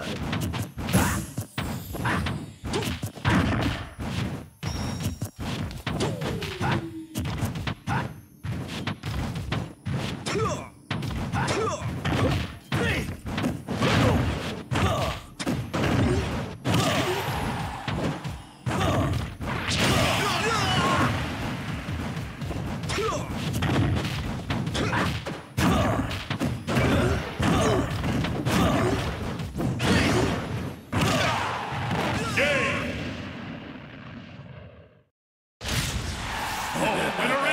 Ugh! Oh, winner